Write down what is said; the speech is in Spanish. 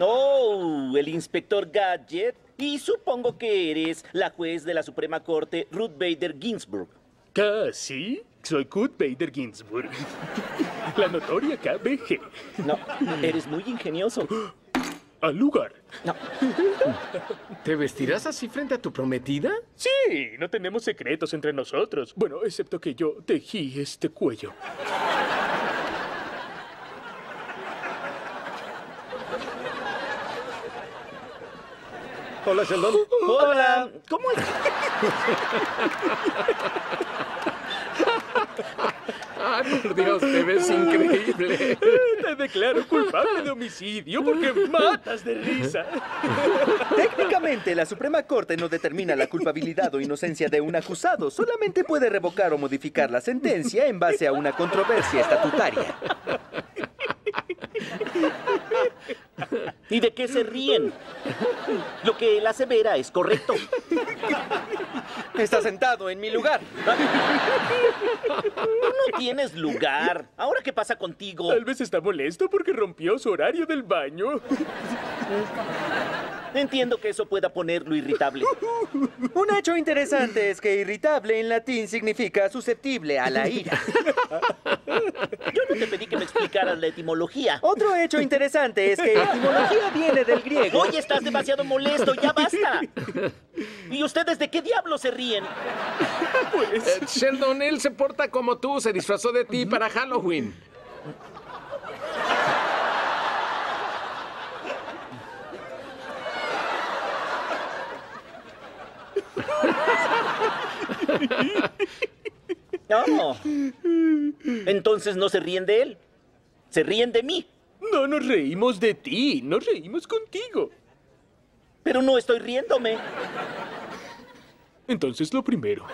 Oh, el inspector Gadget. Y supongo que eres la juez de la Suprema Corte, Ruth Bader Ginsburg. Casi. Soy Kurt Bader Ginsburg. La notoria KBG. No, eres muy ingenioso. Al lugar. No, ¿Te vestirás así frente a tu prometida? Sí, no tenemos secretos entre nosotros. Bueno, excepto que yo tejí este cuello. Hola, Sheldon. Hola, ¿cómo es? Ay, por Dios, te ves increíble. Te declaro culpable de homicidio porque matas de risa. Técnicamente, la Suprema Corte no determina la culpabilidad o inocencia de un acusado. Solamente puede revocar o modificar la sentencia en base a una controversia estatutaria. ¿Y de qué se ríen? Lo que él asevera es correcto. Está sentado en mi lugar. No tienes lugar. ¿Ahora qué pasa contigo? Tal vez está molesto porque rompió su horario del baño. Entiendo que eso pueda ponerlo irritable. Un hecho interesante es que irritable en latín significa susceptible a la ira. Yo no te pedí que me explicaras la etimología. Otro hecho interesante es que etimología viene del griego. Hoy estás demasiado molesto, ya basta. ¿Y ustedes de qué diablos se ríen? Eh, Sheldon, él se porta como tú, se disfrazó de ti para Halloween. No. Entonces no se ríen de él. Se ríen de mí. No nos reímos de ti, nos reímos contigo. Pero no estoy riéndome. Entonces lo primero,